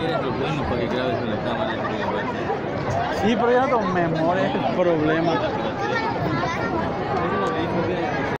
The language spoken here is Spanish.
quieres lo bueno para que grabes con la cámara. Sí, pero ya no memoria es el problema.